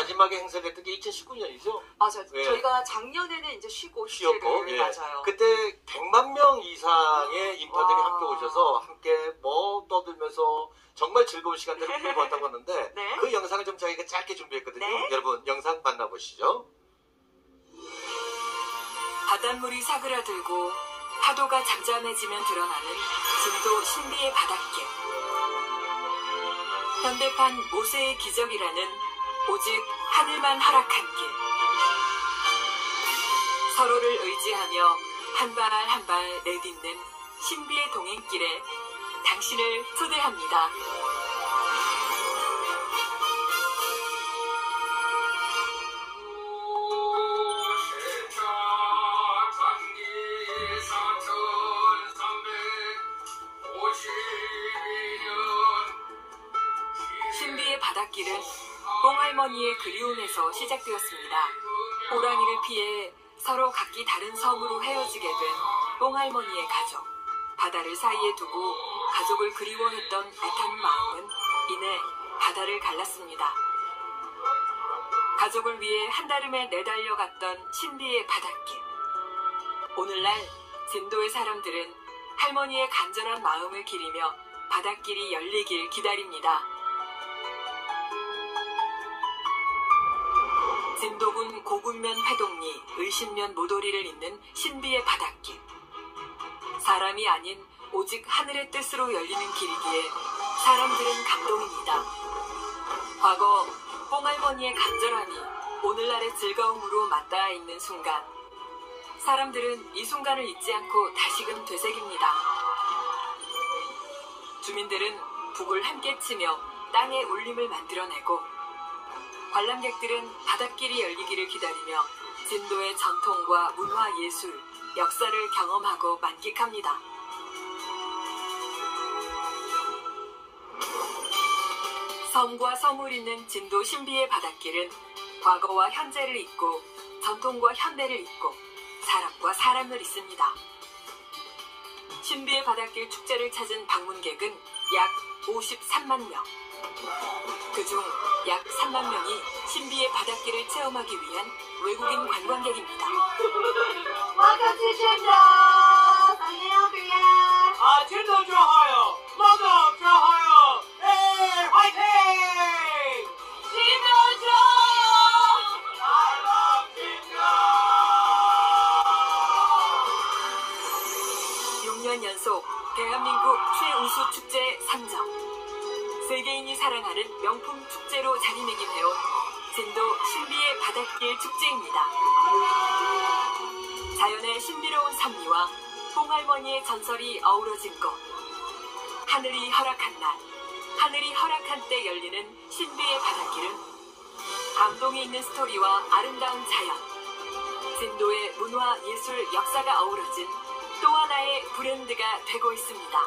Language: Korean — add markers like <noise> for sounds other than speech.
마지막에 행사를 했던 게 2019년이죠. 맞아요. 예. 저희가 작년에는 이제 쉬고 쉬었고, 예. 맞아요. 그때 100만 명 이상의 인파들이 와. 함께 오셔서 함께 뭐 떠들면서 정말 즐거운 시간들을 보내고 <laughs> 왔다고 하는데 네. 그 영상을 좀 저희가 짧게 준비했거든요. 네. 여러분 영상 만나보시죠. 바닷물이 사그라들고 파도가 잠잠해지면 드러나는 진도 신비의 바닷길. 현대판 모세의 기적이라는 오직 하늘만 허락한 길. 서로를 의지하며 한 발 한 발 내딛는 신비의 동행길에 당신을 초대합니다. 신비의 바닷길은 뽕할머니의 그리움에서 시작되었습니다. 호랑이를 피해 서로 각기 다른 섬으로 헤어지게 된 뽕할머니의 가족. 바다를 사이에 두고 가족을 그리워했던 애타는 마음은 이내 바다를 갈랐습니다. 가족을 위해 한달음에 내달려갔던 신비의 바닷길. 오늘날 진도의 사람들은 할머니의 간절한 마음을 기리며 바닷길이 열리길 기다립니다. 진도군 고군면 회동리 의신면 모도리를 잇는 신비의 바닷길. 사람이 아닌 오직 하늘의 뜻으로 열리는 길이기에 사람들은 감동입니다. 과거 뽕할머니의 간절함이 오늘날의 즐거움으로 맞닿아 있는 순간 사람들은 이 순간을 잊지 않고 다시금 되새깁니다. 주민들은 북을 함께 치며 땅의 울림을 만들어내고 관람객들은 바닷길이 열리기를 기다리며 진도의 전통과 문화 예술, 역사를 경험하고 만끽합니다. 섬과 섬을 잇는 진도 신비의 바닷길은 과거와 현재를 잇고 전통과 현대를 잇고 사람과 사람을 잇습니다. 신비의 바닷길 축제를 찾은 방문객은 약 53만 명. 그중 약 3만 명이 신비의 바닷길을 체험하기 위한 외국인 관광객입니다. Welcome to! 안녕, Korea! 아, 진도 좋아요. 먹어 좋아요. 에 화이팅! 진도 좋아! I love 진도. 6년 연속 대한민국 최우수 축제 3점. 세계인이 사랑하는 명품 축제로 자리매김해온 진도 신비의 바닷길 축제입니다. 자연의 신비로운 산미와 뽕할머니의 전설이 어우러진 곳. 하늘이 허락한 날, 하늘이 허락한 때 열리는 신비의 바닷길은 감동이 있는 스토리와 아름다운 자연, 진도의 문화, 예술, 역사가 어우러진 또 하나의 브랜드가 되고 있습니다.